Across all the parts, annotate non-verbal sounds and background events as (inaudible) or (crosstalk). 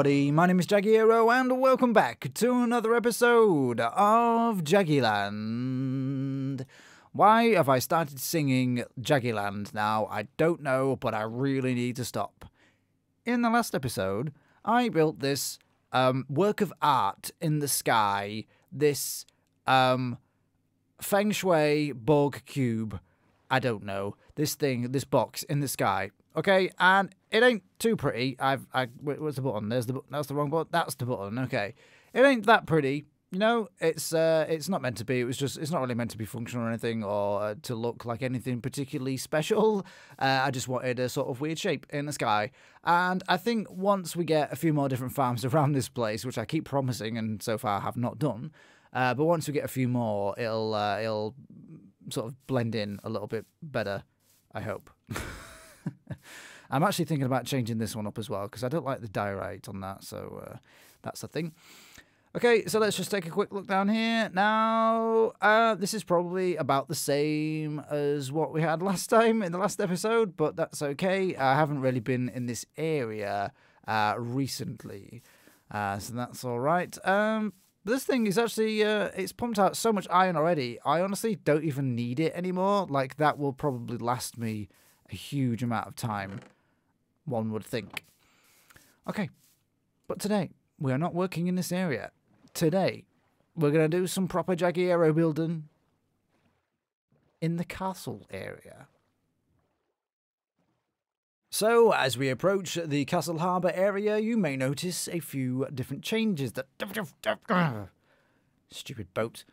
Everybody. My name is Jagiero, and welcome back to another episode of Jagiland. Why have I started singing Jagiland now? I don't know, but I really need to stop. In the last episode, I built this um, work of art in the sky, this um, feng shui bug cube. I don't know. This thing, this box in the sky. Okay, and it ain't too pretty. I've, I, what's the button? There's the, that's the wrong button. That's the button. Okay, it ain't that pretty. You know, it's, uh, it's not meant to be. It was just, it's not really meant to be functional or anything, or uh, to look like anything particularly special. (laughs) Uh, I just wanted a sort of weird shape in the sky, and I think once we get a few more different farms (laughs) around this place, which I keep promising and so far have not done, uh, but once we get a few more, it'll, uh, it'll sort of blend in a little bit better. I hope. (laughs) I'm actually thinking about changing this one up as well because I don't like the diorite on that, so uh, that's the thing. Okay, so let's just take a quick look down here. Now, uh, this is probably about the same as what we had (laughs) last time in the last episode, but that's okay. I haven't really been in this area uh, recently, uh, so that's all right. Um, this thing is actually, uh, it's pumped out so much iron already. I honestly don't even need it anymore. Like, that will probably last me a huge amount of time, one would think. Okay, but today, we are not working in this area. Today, we're going to do some proper Jagiero building in the castle area. So, as we approach the Castle Harbour area, you may notice a few different changes that. (sniffs) Stupid boat.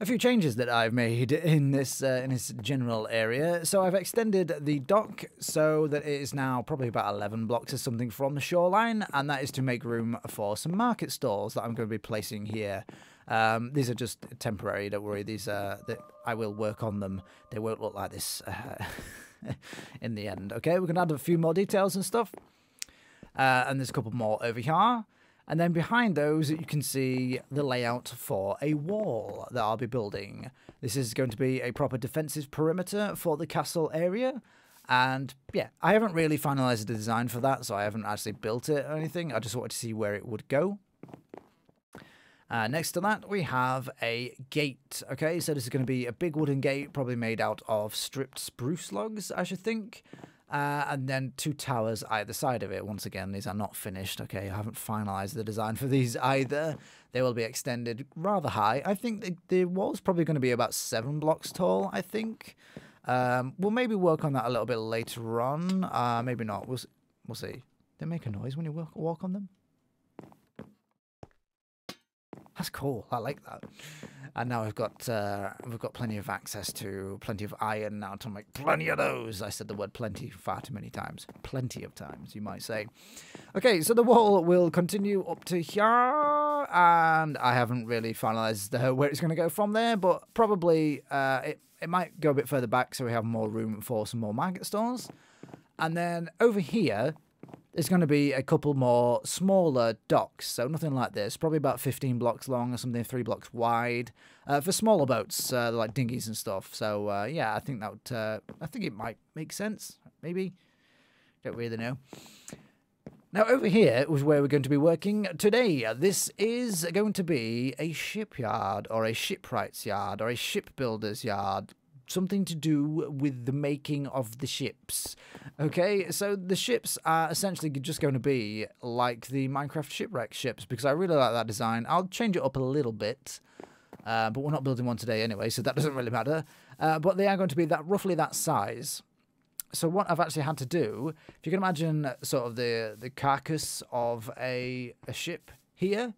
A few changes that I've made in this uh, in this general area. So I've extended the dock so that it is now probably about 11 blocks or something from the shoreline, and that is to make room for some market stalls that I'm going to be placing here. Um, these are just temporary. Don't worry. These uh, that I will work on them. They won't look like this uh, (laughs) in the end. Okay, we're gonna add a few more details and stuff, uh, and there's a couple more over here. And then behind those, you can see the layout for a wall that I'll be building. This is going to be a proper defensive perimeter for the castle area. And yeah, I haven't really finalized the design for that, so I haven't actually built it or anything. I just wanted to see where it would go. Uh, next to that, we have a gate. Okay, so this is going to be a big wooden gate, probably made out of stripped spruce logs, I should think. Uh, and then two towers either side of it. Once again, these are not finished. Okay, I haven't finalized the design for these (laughs) either. They will be extended rather high. I think the, the wall's probably going to be about seven blocks tall, I think. Um, we'll maybe work on that a little bit later on. Uh, maybe not. We'll, we'll see. They make a noise when you walk, walk on them. That's cool. I like that. And now we've got uh, we've got plenty of access to plenty of iron now to make plenty of those. I said the word plenty far too many times. Plenty of times, you might say. Okay, so the wall will continue up to here, and I haven't really finalised uh, where it's going to go from there, but probably uh, it it might go a bit further back so we have more room for some more market stalls. And then over here, there's going to be a couple more smaller docks, so nothing like this. Probably about 15 blocks long or something, three blocks wide, uh, for smaller boats uh, like dinghies and stuff. So uh, yeah, I think that would, uh, I think it might make sense. Maybe, don't really know. Now over here was where we're going to be working today. This is going to be a shipyard or a shipwright's yard or a shipbuilder's yard something to do with the making of the ships. Okay, so the ships are essentially just going to be like the Minecraft shipwreck ships because I really like that design. I'll change it up a little bit, uh, but we're not building one today anyway, so that (laughs) doesn't really matter. Uh, but they are going to be that roughly that size. So what I've actually had to do, if you can imagine sort of the the carcass of a a ship here,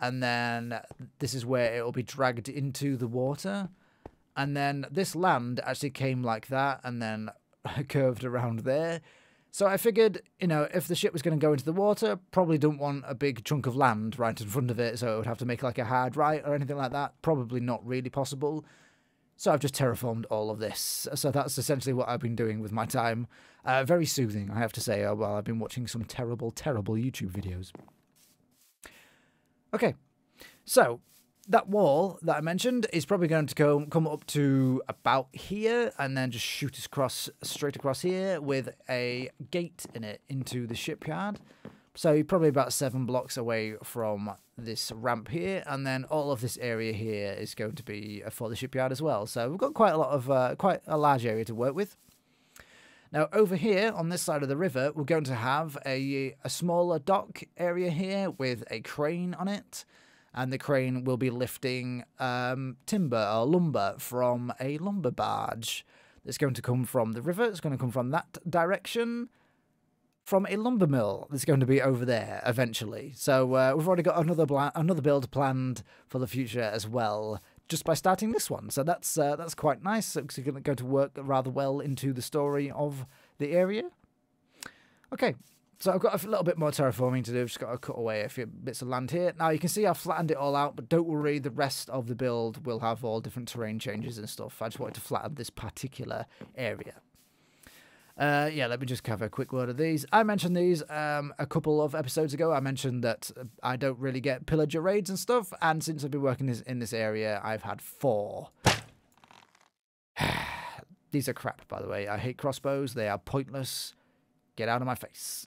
and then this is where it will be dragged into the water and then this land actually came like that and then (laughs) curved around there. So I figured, you know, if the ship was going to go into the water, probably don't want a big chunk of land right in front of it, so it would have to make like a hard right or anything like that. Probably not really possible. So I've just terraformed all of this. So that's essentially what I've been doing with my time. Uh, very soothing, I have to say, uh, while I've been watching some terrible, terrible YouTube videos. Okay, so that wall that I mentioned is probably going to go come up to about here and then just shoot us across straight across here with a gate in it into the shipyard. So probably about seven blocks away from this ramp here, and then all of this area here is going to be for the shipyard as well. So we've got quite a lot of, uh, quite a large area to work with. Now over here on this side of the river, we're going to have a, a smaller dock area here with a crane on it. And the crane will be lifting um, timber or lumber from a lumber barge. That's going to come from the river. It's going to come from that direction from a lumber mill that's going to be over there eventually. So uh, we've already got another another build planned for the future as well, just by starting this one. So that's uh, that's quite nice. It's going to work rather well into the story of the area. Okay, so I've got a little bit more terraforming to do. I've just got to cut away a few bits of land here. Now you can see I've flattened it all out, but don't worry, the rest of the build will have all different terrain changes and stuff. I just wanted to flatten this particular area. Uh, yeah, let me just have a quick word of these. I mentioned these um, a couple of episodes ago. I mentioned that I don't really get pillager raids and stuff, and since I've been working this, in this area, I've had four. (sighs) these are crap, by the way. I hate crossbows. They are pointless. Get out of my face.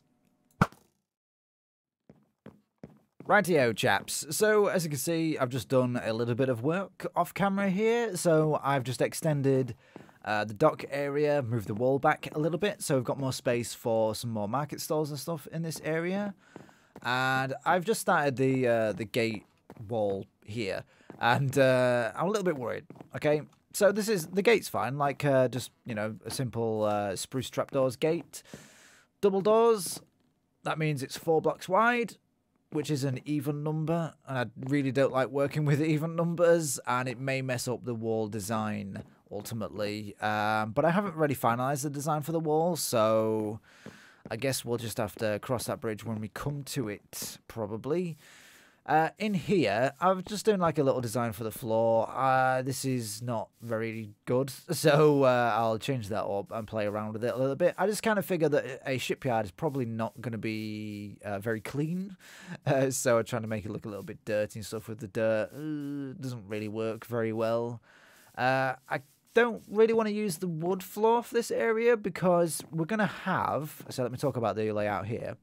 Rightio, chaps. So, as you can see, I've just done a little bit of work off camera here. So, I've just extended uh, the dock area, move the wall back a little bit, so we've got more space for some more market stalls and stuff in this area. And I've just started the uh, the gate wall here, and uh, I'm a little bit worried. Okay, so this is the gate's fine, like uh, just you know a simple uh, spruce trapdoors gate, double doors. That means it's four blocks wide, which is an even number, and I really don't like working (laughs) with even numbers, and it may mess up the wall design ultimately. Um, but I haven't really finalized the design for the wall, so I guess we'll just have to cross that bridge when we come to it, probably. Uh, in here, I'm just doing like a little design for the floor. Uh, this is not very good, (laughs) so uh, I'll change that up and play around with it a little bit. I just kind of figure that a shipyard is probably not going to be uh, very clean, (laughs) uh, so I'm trying to make it look a little bit dirty and stuff with the dirt. Uh, doesn't really work very well. I don't really want to use the wood floor for this area because we're going to have, so let me talk about the layout here.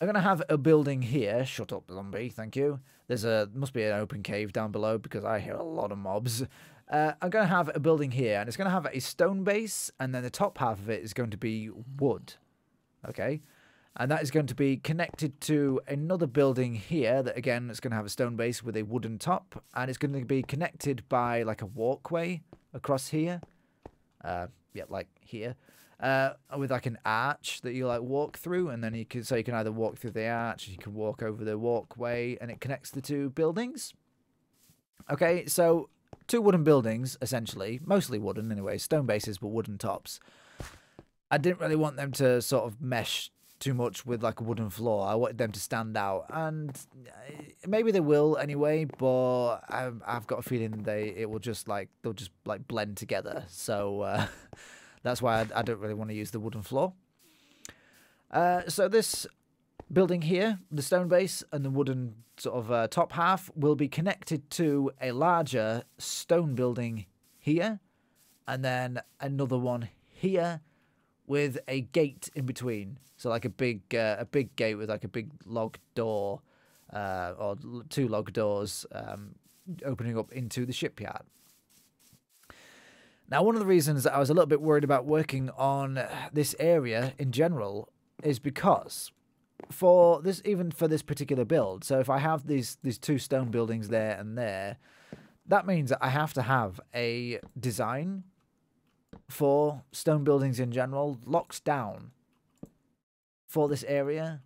I'm going to have a building here. Shut up, zombie. Thank you. There's a, must be an open cave down below because I hear a lot of mobs. Uh, I'm going to have a building here and it's going to have a stone base and then the top half of it is going to be wood. Okay and that is going to be connected to another building here that again is going to have a stone base with a wooden top and it's going to be connected by like a walkway across here uh yeah like here uh with like an arch that you like walk through and then you can so you can either walk through the arch you can walk over the walkway and it connects the two buildings okay so two wooden buildings essentially mostly wooden anyway stone bases but wooden tops I didn't really want them to sort of mesh too much with like a wooden floor. I wanted them to stand out, and uh, maybe they will anyway. But I've, I've got a feeling they it will just like they'll just like blend together. So uh, (laughs) that's why I, I, don't really want to use the wooden floor. Uh, so this building here, the stone base and the wooden sort of uh, top half, will be connected to a larger stone building here, and then another one here with a gate in between. So like a big uh, a big gate with like a big log door uh, or two log doors um, opening up into the shipyard. Now, one of the reasons that I was a little bit worried about working on this area in general is because for this, even for this particular build, so if I have these these two stone buildings there and there, that means that I have to have a design for stone buildings in general locked down for this area,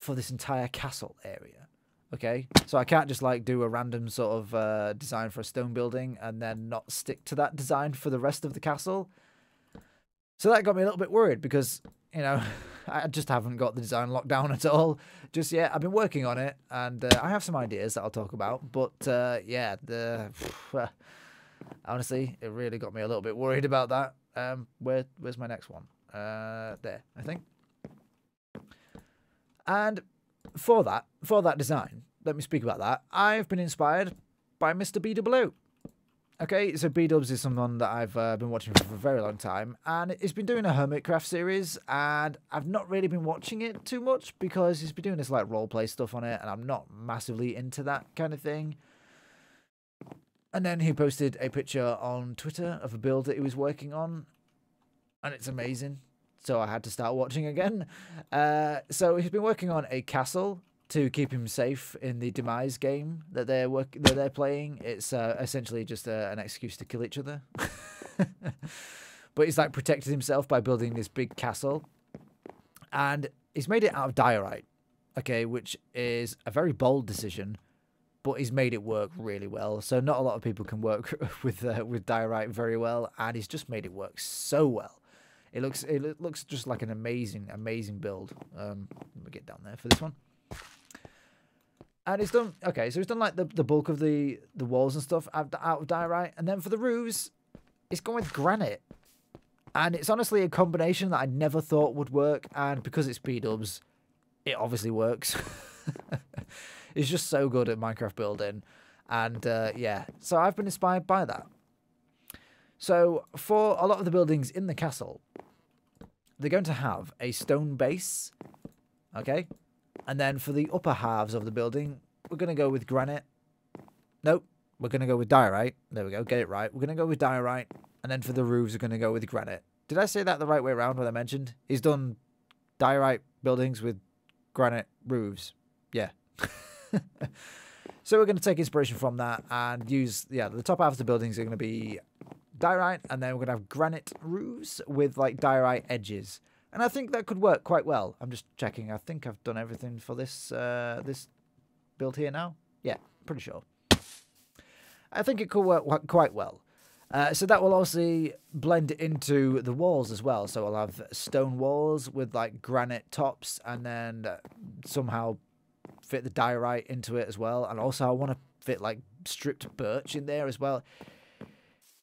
for this entire castle area. Okay, so I can't just like do a random sort of uh, design for a stone building and then not stick to that design for the rest of the castle. So that got me a little bit worried because you know (laughs) I just haven't got the design locked down at all just yet. I've been working on it and uh, I have some ideas that I'll talk about, but uh, yeah, the (sighs) honestly, it really got me a little bit worried about that. Um, where where's my next one? Uh, there, I think. And for that, for that design, let me speak about that. I've been inspired by Mr. Blue. Okay, so B Dubs is someone that I've uh, been watching for a very long time, and he's been doing a Hermitcraft series, and I've not really been watching it too much because he's been doing this like roleplay stuff on it, and I'm not massively into that kind of thing. And then he posted a picture on Twitter of a build that he was working on, and it's amazing. So I had to start watching again. Uh, so he's been working on a castle to keep him safe in the demise game that they're work that they're playing. It's uh, essentially just uh, an excuse to kill each other. (laughs) but he's like protected himself by building this big castle, and he's made it out of diorite. Okay, which is a very bold decision, but he's made it work really well. So not a lot of people can work (laughs) with uh, with diorite very well, and he's just made it work so well. It looks it looks just like an amazing amazing build. Um, let me get down there for this one. And it's done okay so it's done like the, the bulk of the the walls and stuff out, of diorite and then for the roofs it's gone with granite. And it's honestly a combination that i never thought would work. And because it's b-dubs it obviously works. (laughs) It's just so good at minecraft building. And uh, yeah so i've been inspired by that so for a lot of the buildings in the castle they're going to have a stone base okay and then for the upper halves of the building, we're going to go with granite. Nope, we're going to go with diorite. There we go, get it right. We're going to go with diorite. And then for the roofs, we're going to go with granite. Did I say that the right way around when I mentioned? He's done diorite buildings with granite roofs. Yeah. (laughs) so we're going to take inspiration from that and use, yeah, the top half of the buildings are going to be diorite. And then we're going to have granite roofs with like diorite edges. And I think that could work quite well. I'm just checking. I think I've done everything for this uh, this build here now. Yeah, pretty sure. I think it could work quite well. Uh, so that will obviously blend into the walls as well. So I'll have stone walls with like granite tops and then somehow fit the diorite into it as well. And also I want to fit like stripped birch in there as well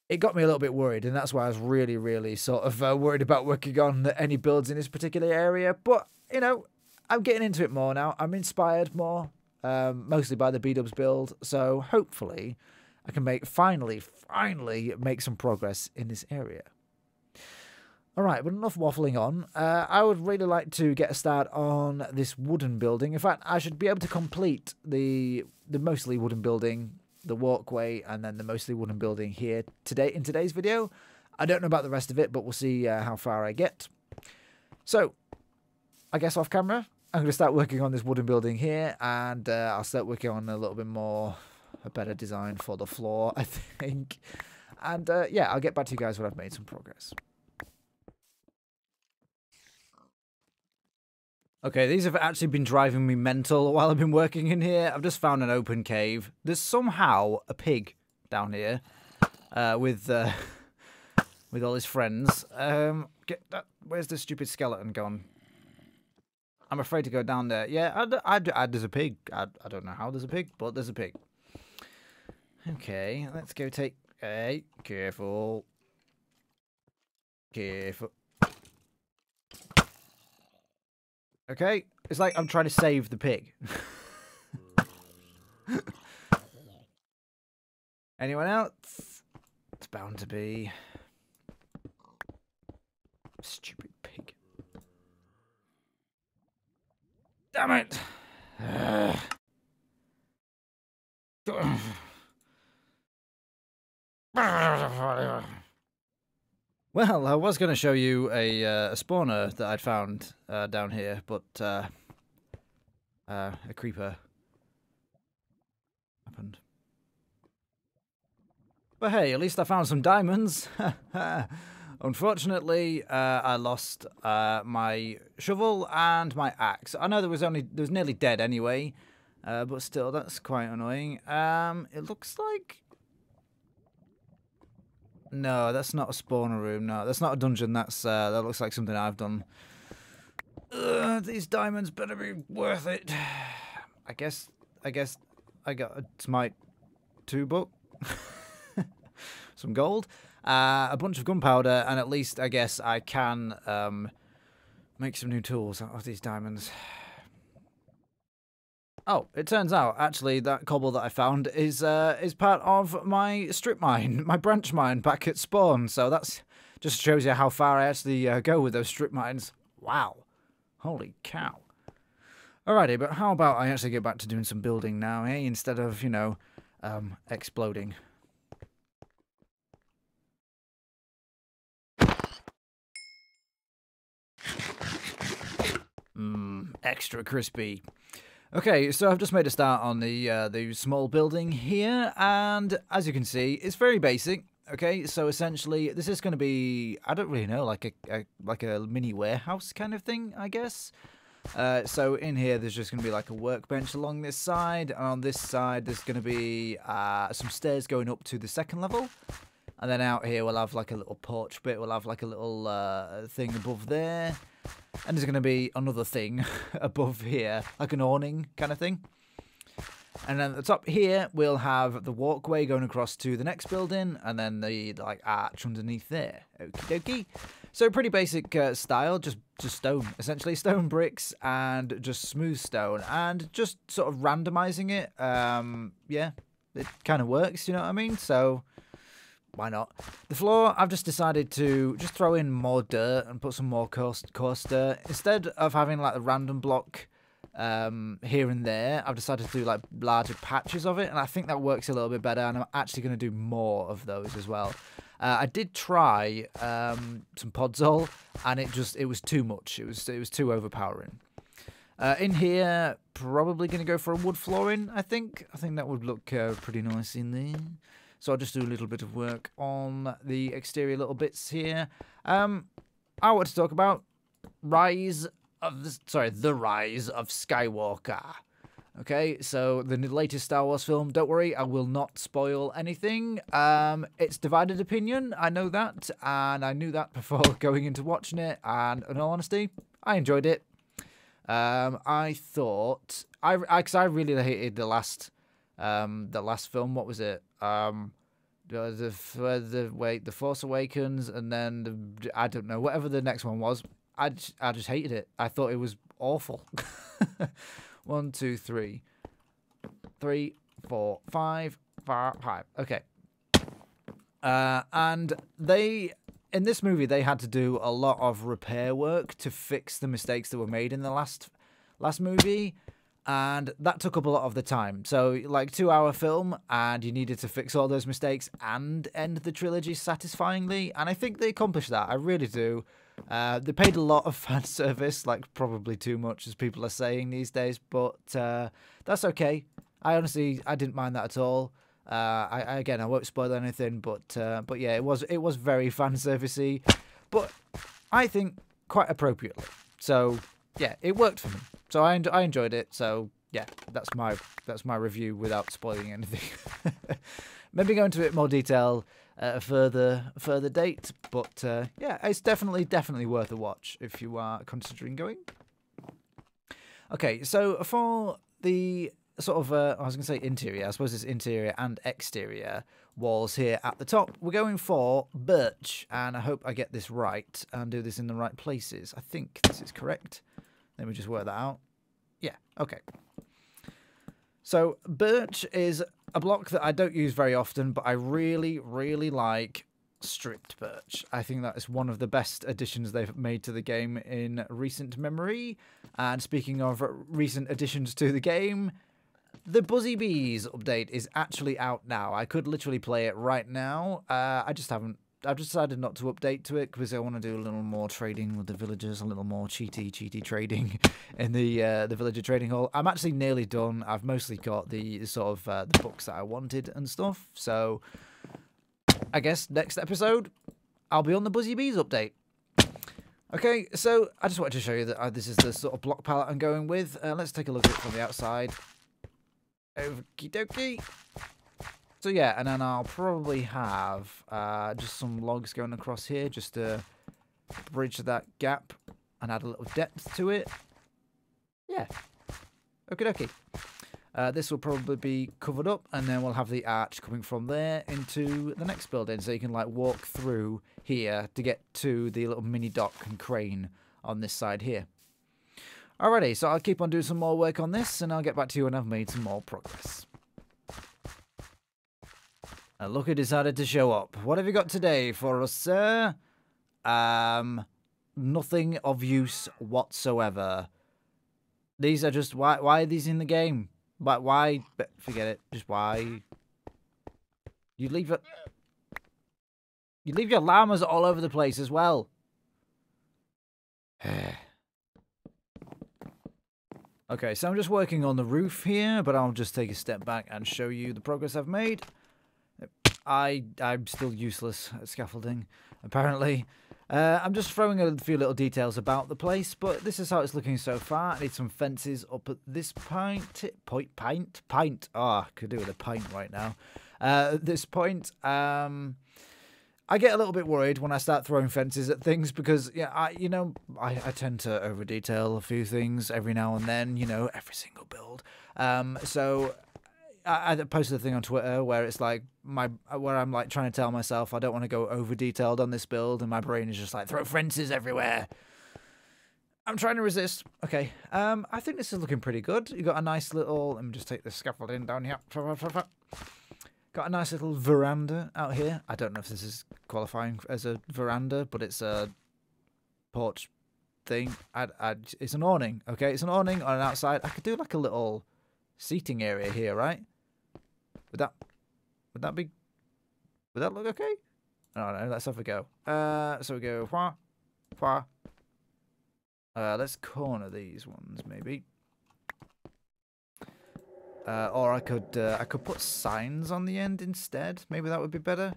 it got me a little bit worried, and that's why I was really, really sort of uh, worried about working on any builds in this particular area. But you know, I'm getting into it more now. I'm inspired more, um, mostly by the B Dubs build. So hopefully, I can make finally, finally make some progress in this area. All right, but enough waffling on. Uh, I would really like to get a start on this wooden building. In fact, I should be able to complete the the mostly wooden building the walkway, and then the mostly wooden building here today in today's video. I don't know about the rest of it, but we'll see uh, how far I get. So, I guess off camera, I'm going to start working on this wooden building here, and uh, I'll start working on a little bit more, a better design for the floor, (laughs) I think. And uh, yeah, I'll get back to you guys when I've made some progress. Okay, these have actually been driving me mental while I've been working in here. I've just found an open cave. There's somehow a pig down here uh, with uh, (laughs) with all his friends. Um, get that. Where's the stupid skeleton gone? I'm afraid to go down there. Yeah, I, I, I, there's a pig. I, I don't know how there's a pig, but there's a pig. Okay, let's go take... Hey, careful. Careful. Okay? It's like I'm trying to save the pig. (laughs) Anyone else? It's bound to be. Stupid pig. Damn it! (sighs) (laughs) Well, I was going to show you a, uh, a spawner that I'd found uh, down here, but uh, uh, a creeper happened. But hey, at least I found some diamonds. (laughs) Unfortunately, uh, I lost uh, my shovel and my axe. I know there was only there was nearly dead anyway, but still, that's quite annoying. Um, it looks like no, that's not a spawner room. No, that's not a dungeon. That's uh, that looks like something I've done. Ugh, these diamonds better be worth it. (sighs) I guess. I guess I got a smite two book, (laughs) some gold, uh, a bunch of gunpowder, and at least I guess I can um, make some new tools out of these diamonds. (sighs) Oh, it turns out actually that cobble that I found is uh, is part of my strip mine, (laughs) my branch mine back at spawn. So that's just shows you how far I actually uh, go with those strip mines. Wow, holy cow! Alrighty, but how about I actually get back to doing some building now, eh? Instead of you know, um, exploding. Mmm, extra crispy. Okay, so I've just made a start on the uh, the small building here, and as you can see, it's very basic. Okay, so essentially, this is going to be I don't really know, like a, a like a mini warehouse kind of thing, I guess. Uh, so in here, there's just going to be like a workbench along this side, and on this side, there's going to be uh, some stairs going up to the second level. And then out here, we'll have like a little porch bit. We'll have like a little uh, thing above there. And there's going to be another thing (laughs) above here, like an awning kind of thing. And then at the top here, we'll have the walkway going across to the next building, and then the like arch underneath there. Okie dokie. So pretty basic uh, style, just just stone, essentially stone bricks and just smooth stone, and just sort of randomizing it. Um, yeah, it kind of works. You know what I mean? So why not? The floor, I've just decided to just throw in more dirt and put some more coarse, coarse dirt. Instead of having like a random block um, here and there, I've decided to do like larger patches of it, and I think that works a little bit better, and I'm actually going to do more of those as well. Uh, I did try um, some podzol, and it just it was too much. It was it was too overpowering. Uh, in here, probably going to go for a wood flooring. I think I think that would look uh, pretty nice in there. So I'll just do a little bit of work on the exterior little bits here. Um, I want to talk about Rise of the, sorry, the Rise of Skywalker. Okay, so the latest Star Wars film, don't worry, I will not spoil anything. Um, it's divided opinion, I know that, and I knew that (laughs) before going into watching it, and in all honesty, I enjoyed it. Um, I thought, I, because I, I really hated the last, um, the last film, what was it? Um, the the, wait, the Force Awakens, and then the, I don't know whatever the next one was. I just, I just hated it. I thought it was awful. (laughs) one, two, three, three, four, five, five, five. Okay. Uh, and they in this movie they had to do a lot of repair work to fix the mistakes that were made in the last last movie and that took up a lot of the time. So, like two hour film, and you needed to fix all those mistakes and end the trilogy satisfyingly. And I think they accomplished that. I really do. Uh, they paid a lot of (laughs) fan service, like probably too much, as people are saying these days. But uh, that's okay. I honestly, I didn't mind that at all. Uh, I, I, again, I won't spoil anything, but uh, but yeah, it was it was very (laughs) fan servicey, but I think quite appropriately. So yeah, it worked for me. So I I enjoyed it. So yeah, that's my that's my review without spoiling anything. (laughs) Maybe go into it more detail at a further further date, but uh, yeah, it's definitely definitely worth a watch if you are considering going. Okay, so for the sort of uh, I was going to say interior, I suppose it's interior and exterior walls here at the top. We're going for birch, and I hope I get this right and do this in the right places. I think this is correct. Let me just work that out. Yeah, okay. So birch is a block that I don't use very often, but I really, really like stripped birch. I think that is one of the best additions they've made to the game in recent memory. And speaking of recent additions to the game, the Buzzy Bees update is actually out now. I could literally play it right now. Uh, I just haven't I've just decided not to update to it because I want to do a little more trading with the villagers, a little more cheaty, cheaty trading (laughs) in the uh, the villager trading hall. I'm actually nearly done. I've mostly got the sort of uh, the books that I wanted and stuff. So I guess next episode I'll be on the Buzzy Bees update. Okay, so I just wanted to show you that uh, this is the sort of block palette I'm going with. Uh, let's take a look at it from the outside. Okie dokie. So yeah, and then I'll probably have uh, just some logs going across here just to bridge that gap and add a little depth to it. Yeah. Okay, okay. Uh, this will probably be covered up and then we'll have the arch coming from there into the next building so you can like walk through here to get to the little mini dock and crane on this side here. Alrighty, so I'll keep on doing some more work on this, and I'll get back to you when I've made some more progress. And look, who decided to show up. What have you got today for us, sir? Um, nothing of use whatsoever. These are just why? Why are these in the game? Why? Why? Forget it. Just why? You leave it. You leave your llamas all over the place as well. (sighs) okay, so I'm just working on the roof here, but I'll just take a step back and show you the progress I've made. I I'm still useless at scaffolding, apparently. Uh, I'm just throwing a few little details about the place, but this is how it's looking so far. I need some fences up at this point. Point, pint, pint. Oh, I could do with a pint right now. Uh, at this point, um, I get a little bit worried when I start throwing fences at things because, yeah, I, you know, I, I tend to over detail a few things every now and then. You know, every single build. Um, so I, I posted a thing on Twitter where it's like my where I'm like trying to tell myself I don't want to go over detailed on this build, and my brain is just like throw fences everywhere. I'm trying to resist. Okay, um, I think this is looking pretty good. You got a nice little. Let me just take the scaffolding down here. Got a nice little veranda out here. I don't know if this is qualifying as a veranda, but it's a porch thing. I, I, it's an awning. Okay, it's an awning on an outside. I could do like a little seating area here, right? Would that would that be would that look okay? I don't know, let's have a go. Uh so we go wha wha. Uh let's corner these ones maybe. Uh, or I could uh, I could put signs on the end instead. Maybe that would be better.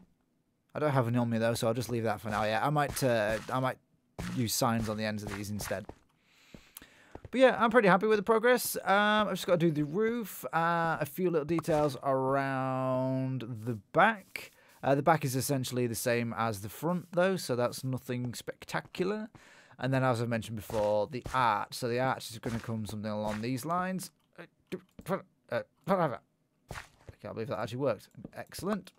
I don't have any on me though, so I'll just leave that for now. Yeah, I might uh, I might use signs on the ends of these instead. But yeah, I'm pretty happy with the progress. Um, I've just got to do the roof, uh, a few little details around the back. Uh, the back is essentially the same as the front though, so that's nothing spectacular. And then as I mentioned before, the arch. So the arch is going to come something along these lines. Uh, I can't believe that actually worked. Excellent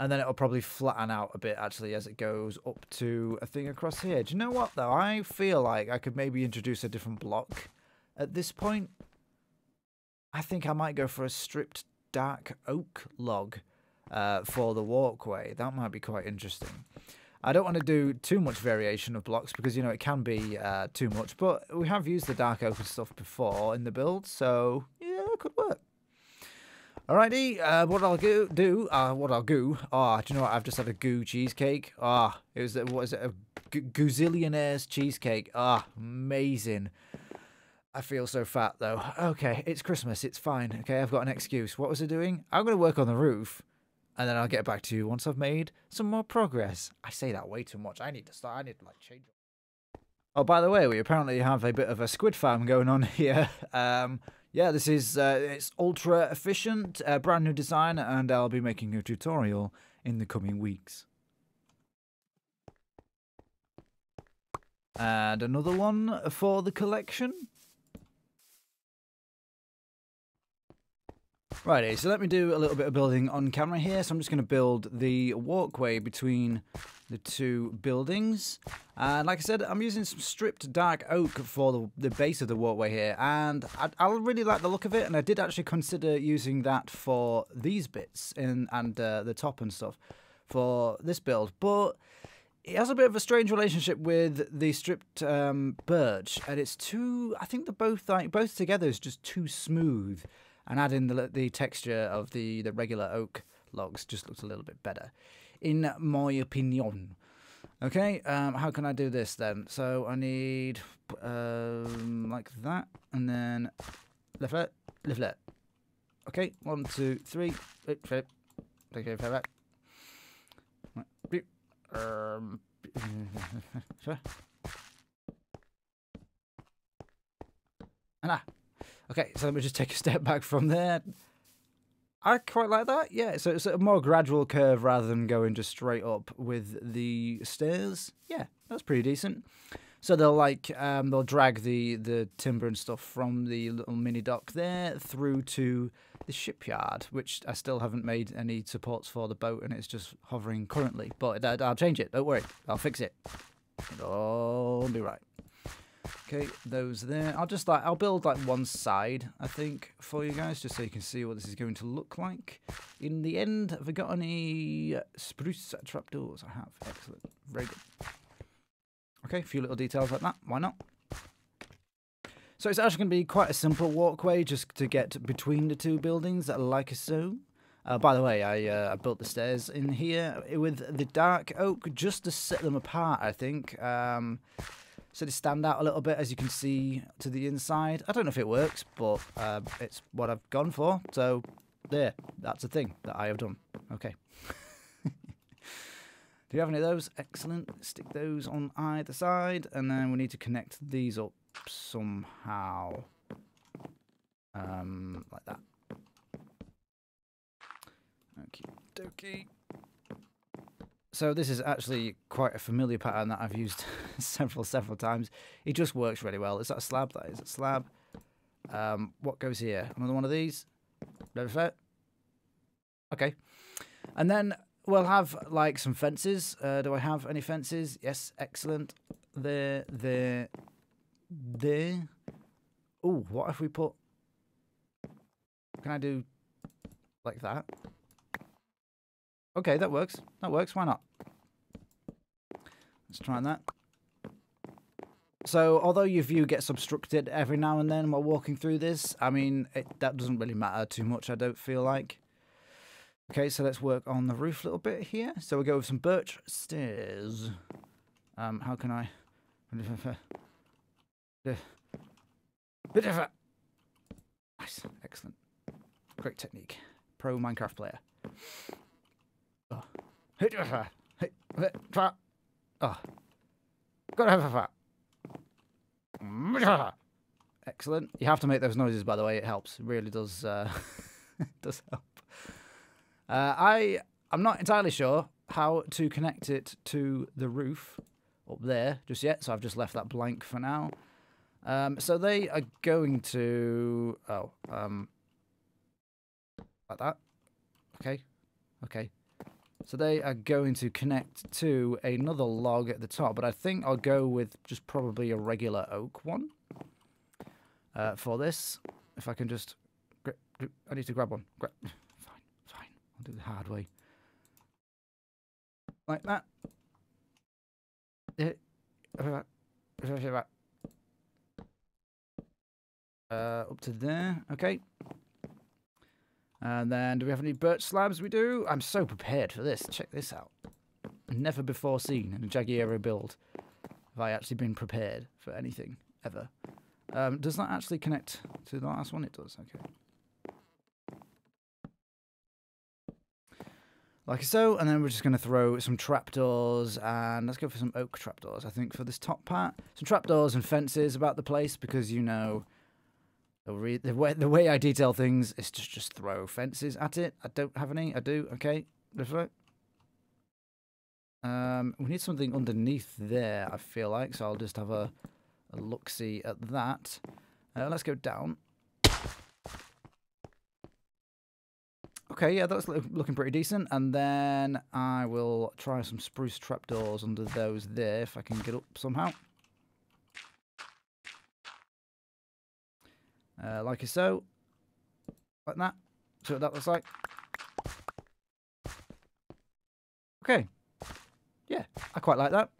and then it'll probably flatten out a bit actually as it goes up to a thing across here. Do you know what though? I feel like I could maybe introduce a different block at this point. I think I might go for a stripped dark oak log uh, for the walkway. That might be quite interesting. I don't want to do too much variation of blocks because, you know, it can be uh, too much. But we have used the dark oak stuff before in the build, so yeah, it could work. Alrighty, uh, what I'll go, do, uh, what I'll goo, ah, oh, do you know what, I've just had a goo cheesecake, ah, oh, it was, what is it, a gazillionaire's cheesecake, ah, oh, amazing. I feel so fat though. Okay, it's Christmas, it's fine, okay, I've got an excuse. What was I doing? I'm going to work on the roof, and then I'll get back to you once I've made some more progress. I say that way too much, I need to start, I need to like change Oh, by the way, we apparently have a bit of a squid farm going on (laughs) here. Um, yeah, this is uh, it's ultra efficient, uh, brand new design, and I'll be making a tutorial in the coming weeks. And another one for the collection. Righty, so let me do a little bit of building on camera here. So I'm just going to build the walkway between the two buildings. And like I said, I'm using some stripped dark oak for the, the base of the walkway here. And I, I really like the look of it. And I did actually consider using that for these bits in, and uh, the top and stuff for this build. But it has a bit of a strange relationship with the stripped um, birch. And it's too, I think the both, like, both together is just too smooth and adding the, the texture of the, the regular oak logs just looks a little bit better, in my opinion. Okay, um, how can I do this then? So I need um, like that, and then left left, left left. Okay, one, two, three, flip, flip, okay, flip, flip. Um, (laughs) and ah. Okay, so let me just take a step back from there. I quite like that. Yeah, so it's a more gradual curve rather than going just straight up with the stairs. Yeah, that's pretty decent. So they'll like um, they'll drag the the timber and stuff from the little mini dock there through to the shipyard, which I still haven't made any supports for the boat, and it's just hovering currently. But I'll change it. Don't worry, I'll fix it. It'll be right. Okay, those there. I'll just like I'll build like one side, I think, for you guys, just so you can see what this is going to look like. In the end, have I got any spruce trapdoors? I have. Excellent. Very good. Okay, a few little details like that. Why not? So it's actually going to be quite a simple walkway just to get between the two buildings, like so. Uh, by the way, I, uh, I built the stairs in here with the dark oak just to set them apart, I think. Um, so they stand out a little bit, as you can see to the inside. I don't know if it works, but uh, it's what I've gone for. So there, that's a thing that I have done. Okay. (laughs) Do you have any of those? Excellent. Stick those on either side, and then we need to connect these up somehow. Um, like that. Okie dokie. So this is actually quite a familiar pattern that I've used (laughs) several, several times. It just works really well. Is that a slab? That is a slab. Um, what goes here? Another one of these? Ready Okay. And then we'll have like some fences. Uh, do I have any fences? Yes, excellent. There, there, there. Oh, what if we put... Can I do like that? Okay, that works. That works. Why not? Let's try that. So, although your view gets obstructed every now and then while walking through this, I mean, it, that doesn't really matter too much, I don't feel like. Okay, so let's work on the roof a little bit here. So we'll go with some birch stairs. Um, how can I... Bit of a... Nice, excellent. Great technique. Pro Minecraft player. Oh. Excellent. You have to make those noises, by the way. It helps. It really does. Uh, (laughs) does help. Uh, I I'm not entirely sure how to connect it to the roof up there just yet, so I've just left that blank for now. Um, so they are going to oh um like that. Okay, okay. So they are going to connect to another log at the top, but I think I'll go with just probably a regular oak one uh, for this. If I can just... I need to grab one. Gra (laughs) fine, fine. I'll do the hard way. Like that. Uh, up to there. Okay. And then, do we have any birch slabs? We do. I'm so prepared for this. Check this out. Never before seen in a Jagiero build have I actually been prepared for anything, ever. Um, does that actually connect to the last one? It does, okay. Like so, and then we're just going to throw some trapdoors, and let's go for some oak trapdoors, I think, for this top part. Some trapdoors and fences about the place, because, you know, the, the, way, the way I detail things is to just throw fences at it. I don't have any. I do. Okay. Um, we need something underneath there, I feel like. So I'll just have a, a look-see at that. Uh, let's go down. Okay, yeah, that's looking pretty decent. And then I will try some spruce trapdoors under those there, if I can get up somehow. Uh, like so, like that. So what that looks like. Okay, yeah, I quite like that.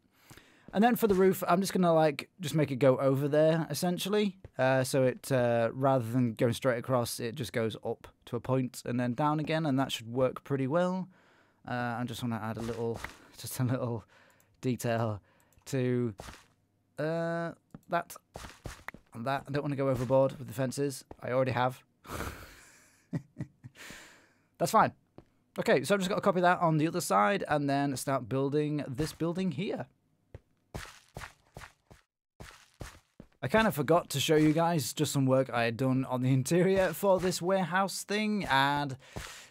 And then for the roof, I'm just gonna like just make it go over there essentially. Uh, so it uh, rather than going straight across, it just goes up to a point and then down again, and that should work pretty well. Uh, I just want to add a little, (laughs) just a little detail to uh, that on that. I don't want to go overboard with the fences. I already have. (laughs) That's fine. Okay, so I've just got to copy that on the other side and then start building this building here. I kind of forgot to show you guys just some work I had done on the (laughs) interior for this warehouse thing, and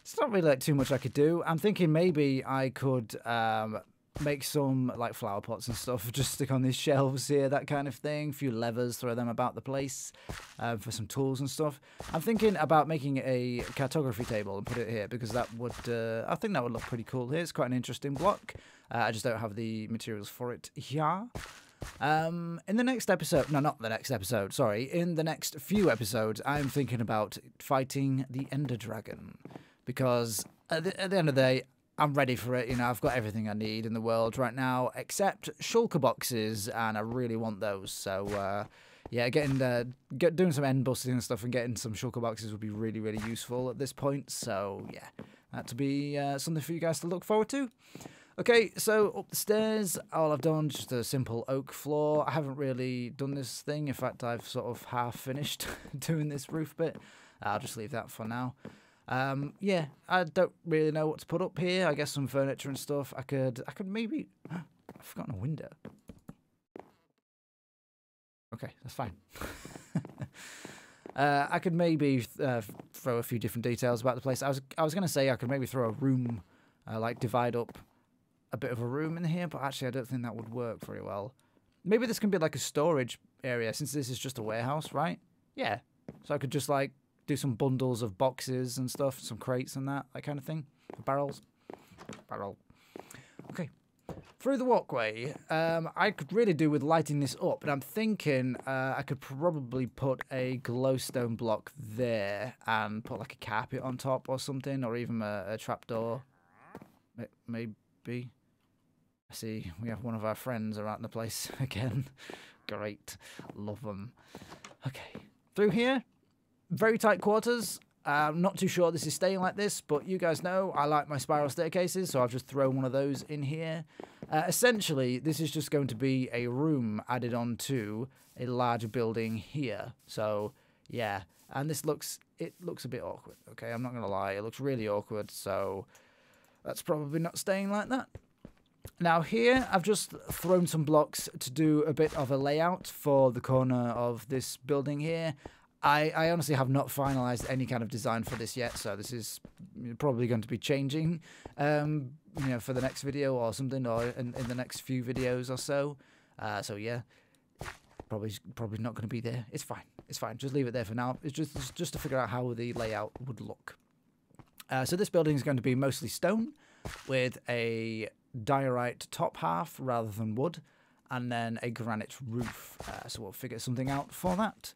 it's not really like too much I could do. I'm thinking maybe I could um, make some like flower pots and stuff (laughs) just stick on these shelves here that kind of thing. A few levers throw them about the place uh, for some tools and stuff. I'm thinking about making a cartography table and put it here because that would uh, i think that would look pretty cool here. It's quite an interesting block. Uh, i just don't have the materials for it here. Um, in the next episode, no, not the next episode, sorry, in the next few episodes, I'm thinking about fighting the Ender Dragon. Because at the, at the end of the day, I'm ready for it. You know, I've got everything I need in the world right now, except shulker boxes, and I really want those. So, uh, yeah, getting uh, get doing some end busting and stuff, and getting some shulker boxes would be really, really useful at this point. So, yeah, that to be uh, something for you guys to look forward to. Okay, so up the stairs, all I've done just a simple oak floor. I haven't really done this thing. In fact, I've sort of half finished (laughs) doing this roof bit. I'll just leave that for now. Um, yeah, I don't really know what to put up here. I guess some furniture and stuff. I could, I could maybe. (gasps) I've forgotten a window. Okay, that's fine. (laughs) uh, I could maybe uh, throw a few different details about the place. I was, I was gonna say I could maybe throw a room, uh, like divide up a bit of a room in here, but actually I don't think that would work very well. Maybe this can be like a storage area since this is just a warehouse, right? Yeah. So I could just like do some bundles of boxes and stuff, some crates and that, that kind of thing. Barrels. Barrel. Okay. Through the walkway, um, I could really do with lighting this up, but I'm thinking uh, I could probably put a glowstone block there and put like a carpet on top or something, or even a, a trapdoor. Maybe. I see we have one of our friends around the place (laughs) again. Great. Love them. Okay. Through here, very tight quarters. I'm not too sure this is staying like this, but you guys know I like my spiral staircases, so I've just thrown one of those in here. Uh, essentially, this is just going to be a room added on to a large building here. So, yeah. And this looks, it looks a bit awkward, okay? I'm not going to lie. It looks really awkward, so that's probably not staying like that. Now here, I've just thrown some blocks to do a bit of a layout for the corner of this building here. I, I honestly have not finalized any kind of design for this yet, so this is probably going to be changing, um, you know, for the next video or something, or in, in the next few videos or so. Uh, so yeah, probably probably not going to be there. It's fine. It's fine. Just leave it there for now. It's just just to figure out how the layout would look. Uh, so this building is going to be mostly stone, with a diorite top half rather than wood, and then a granite roof. Uh, so we'll figure something out for that.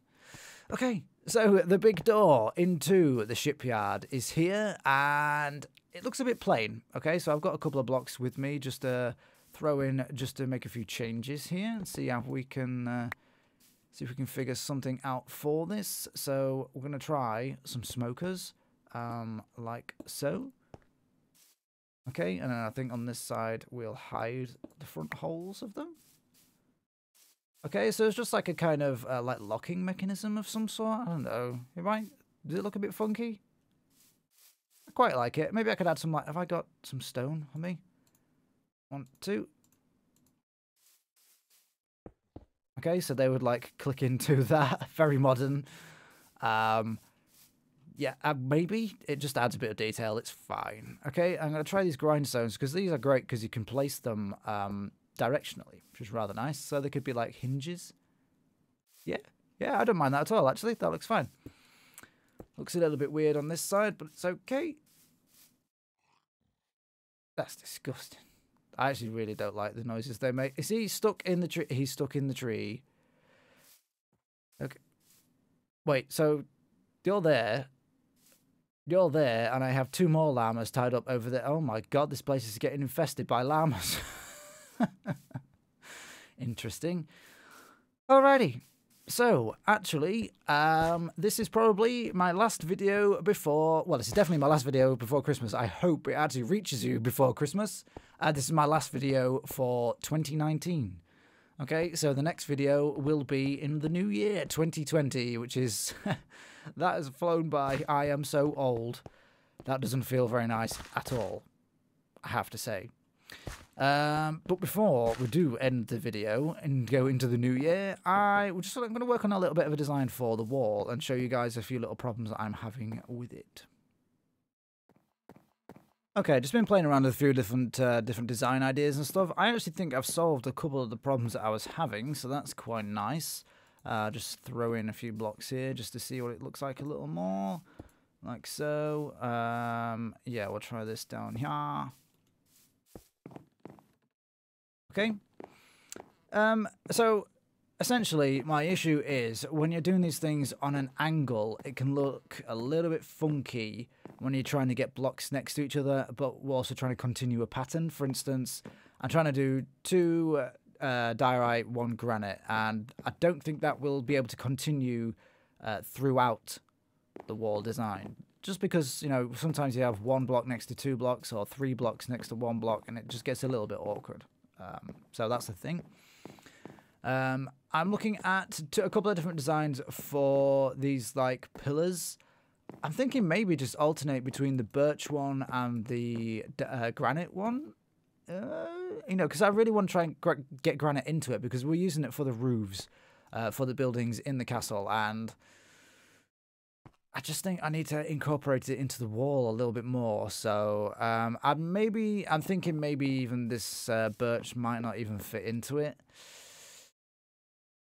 Okay, so the big door into the shipyard is here, and it looks a bit plain. Okay, so I've got a couple of blocks with me just to throw in, just to make a few changes here and see how we can uh, see if we can figure something out for this. So we're gonna try some smokers, um, like so. Okay, and then I think on this side we'll hide the front holes of them. Okay, so it's just like a kind of uh, like locking mechanism of some sort. I don't know. It might. Does it look a bit funky? I quite like it. Maybe I could add some like. Have I got some stone on me? One, two. Okay, so they would like click into (laughs) that. Very modern. Um, yeah, uh, maybe it just adds a bit of detail. It's fine. Okay, I'm gonna try these grindstones because these are great because you can place them um, directionally, which is rather nice. So they could be like hinges. Yeah, yeah, I don't mind that at all, actually. That looks fine. Looks a little bit weird on this side, but it's okay. That's disgusting. I actually really don't like the noises they make. Is he stuck in the tree? He's stuck in the tree. Okay. Wait, so you're there. You're there, and I have two more llamas tied up over there. Oh my god, this place is getting infested by llamas. (laughs) (laughs) Interesting. Alrighty. So, actually, um, this is probably my last video before. Well, this is definitely my last video before Christmas. I hope it actually reaches you before Christmas. Uh, this is my last video for 2019. Okay, so the next video will be in the new year, 2020, which is. (laughs) that has flown by. I am so old. That doesn't feel very nice at all, I have to say. Um, but before we do end the video and go into the new year, I just I'm going to work on a little bit of a design for the wall and show you guys a few little problems that I'm having with it. Okay, just been playing around with a few different uh, different design ideas and stuff. I actually think I've solved a couple of the problems that I was having, so that's quite nice. Uh, just throw in a few blocks here just to see what it looks like a little more, like so. Um, yeah, we'll try this down here. Okay. Um, so essentially, my issue is when you're doing these things on an angle, it can look a little bit funky when you're trying to get blocks next to each other, but we're also trying to continue a pattern. For instance, I'm trying to do two uh, diorite, one granite, and I don't think that will be able to continue uh, throughout the wall design. Just because, you know, sometimes you have one block next to two blocks or three blocks next to one block, and it just gets a little bit awkward. Um, so that's the thing. Um, I'm looking at a couple of different designs for these like pillars. I'm thinking maybe just alternate between the birch one and the uh, granite one. Uh, you know, because I really want to try and get granite into it because we're using it for the roofs, uh, for the buildings in the castle, and I just think I need to incorporate it into the wall a little bit more. So um, I'm maybe I'm thinking maybe even this uh, birch might not even fit into it.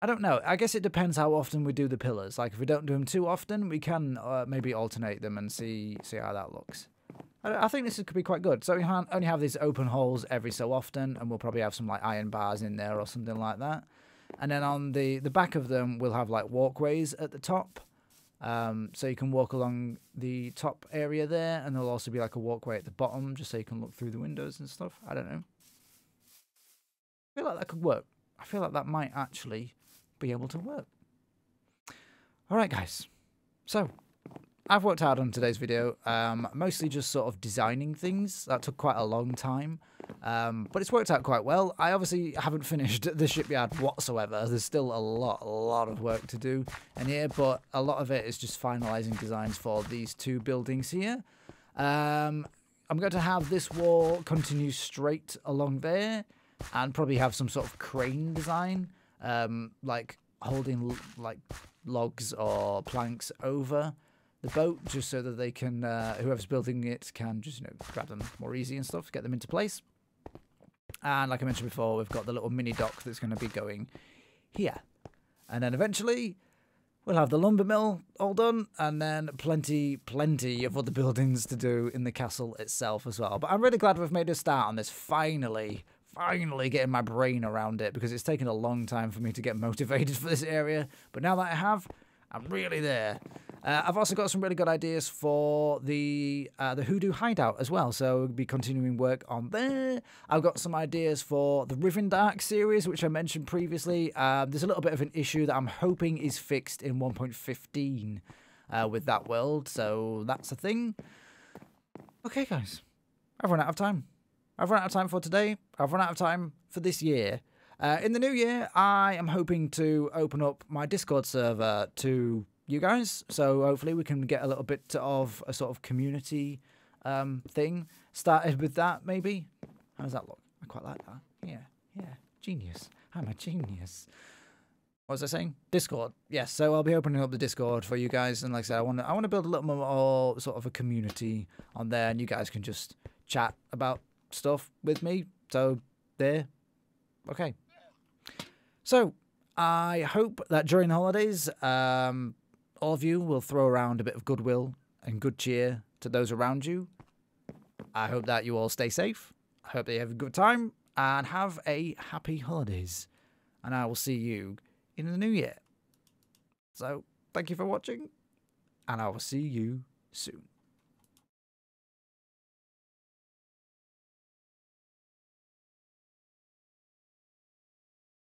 I don't know. I guess it depends how often we do the pillars. Like if we don't do them too often, we can uh, maybe alternate them and see see how that looks. I, I think this could be quite good. So we only have these open holes every so often, and we'll probably have some like iron bars in there or something like that. And then on the the back of them, we'll have like walkways at the top. Um, so you can walk along the top area there, and there'll also be like a walkway at the bottom, just so you can look through the windows and stuff. I don't know. I feel like that could work. I feel like that might actually be able to work. All right, guys. So I've worked hard on today's video, um, mostly just sort of designing things. That took quite a long time, um, but it's worked out quite well. I obviously haven't finished (laughs) the shipyard whatsoever. There's still a lot, a lot of work to do in here, but a lot of it is just finalising designs for these two buildings here. Um, I'm going to have this wall continue straight along there and probably have some sort of crane design um, like holding like logs or planks over the boat just so that they can uh, whoever's building it can just you know grab them more easy and stuff get them into place. And like i mentioned before we've got the little mini dock that's going to be going here. And then eventually we'll have the lumber mill all done and then plenty plenty of other buildings to do in the castle itself as well. But i'm really glad we've made a start on this finally finally getting my brain around it because it's taken a long time for me to get (laughs) motivated for this area. But now that I have, I'm really there. Uh, I've also got some really good ideas for the uh, the Hoodoo Hideout as well, so we'll be continuing work on there. I've got some ideas for the Riven Dark series, which I mentioned previously. Uh, there's a little bit of an issue that I'm hoping is fixed in 1.15 uh, with that world, so that's a thing. Okay, guys, I've run out of time. I've run out of time for today. I've run out of time for this year. Uh, in the new year, I am hoping to open up my Discord server to you guys. So hopefully we can get a little bit of a sort of community um, thing started with that, maybe. How does that look? I quite like that. Yeah, yeah. Genius. I'm a genius. What was I saying? Discord. Yes. So I'll be opening up the Discord for you guys, and like I said, I want to I want to build a little more sort of a community on there, and you guys can just chat about stuff with me. So there. Okay. So I hope that during the holidays, um, all of you will throw around a bit of goodwill and good cheer to those around you. I hope that you all stay safe. I hope that you have a good time and have a happy holidays. And I will see you in the new year. So, thank you for watching, and I will see you soon.